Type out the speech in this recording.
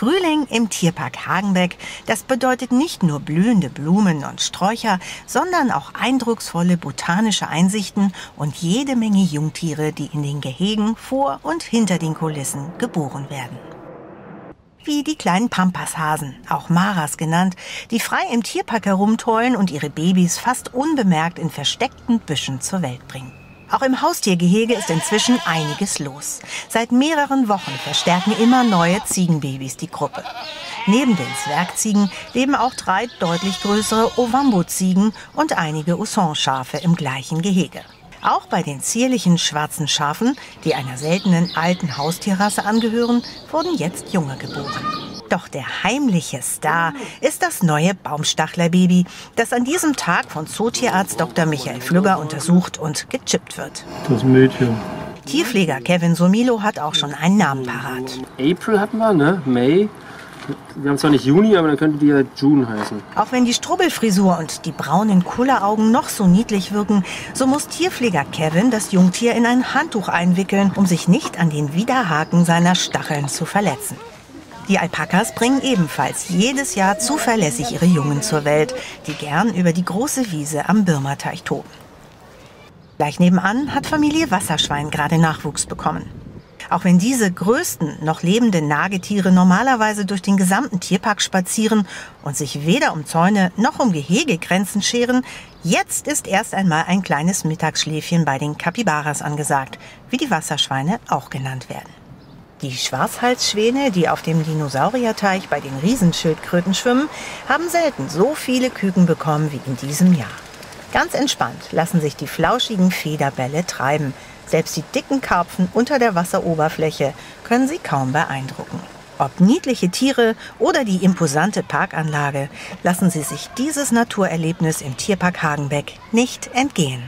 Frühling im Tierpark Hagenbeck, das bedeutet nicht nur blühende Blumen und Sträucher, sondern auch eindrucksvolle botanische Einsichten und jede Menge Jungtiere, die in den Gehegen vor und hinter den Kulissen geboren werden. Wie die kleinen Pampashasen, auch Maras genannt, die frei im Tierpark herumtollen und ihre Babys fast unbemerkt in versteckten Büschen zur Welt bringen. Auch im Haustiergehege ist inzwischen einiges los. Seit mehreren Wochen verstärken immer neue Ziegenbabys die Gruppe. Neben den Zwergziegen leben auch drei deutlich größere Ovambo-Ziegen und einige Usson-Schafe im gleichen Gehege. Auch bei den zierlichen schwarzen Schafen, die einer seltenen alten Haustierrasse angehören, wurden jetzt Junge geboren. Doch der heimliche Star ist das neue Baumstachlerbaby, das an diesem Tag von Zootierarzt Dr. Michael Flügger untersucht und gechippt wird. Das Mädchen. Tierpfleger Kevin Somilo hat auch schon einen Namen parat. April hatten wir, ne? May. Wir haben zwar nicht Juni, aber dann könnte die ja June heißen. Auch wenn die Strubbelfrisur und die braunen Kulleraugen noch so niedlich wirken, so muss Tierpfleger Kevin das Jungtier in ein Handtuch einwickeln, um sich nicht an den Widerhaken seiner Stacheln zu verletzen. Die Alpakas bringen ebenfalls jedes Jahr zuverlässig ihre Jungen zur Welt, die gern über die große Wiese am Birmerteich toben. Gleich nebenan hat Familie Wasserschwein gerade Nachwuchs bekommen. Auch wenn diese größten noch lebenden Nagetiere normalerweise durch den gesamten Tierpark spazieren und sich weder um Zäune noch um Gehegegrenzen scheren, jetzt ist erst einmal ein kleines Mittagsschläfchen bei den Kapibaras angesagt, wie die Wasserschweine auch genannt werden. Die Schwarzhalsschwäne, die auf dem Dinosaurierteich bei den Riesenschildkröten schwimmen, haben selten so viele Küken bekommen wie in diesem Jahr. Ganz entspannt lassen sich die flauschigen Federbälle treiben. Selbst die dicken Karpfen unter der Wasseroberfläche können sie kaum beeindrucken. Ob niedliche Tiere oder die imposante Parkanlage, lassen Sie sich dieses Naturerlebnis im Tierpark Hagenbeck nicht entgehen.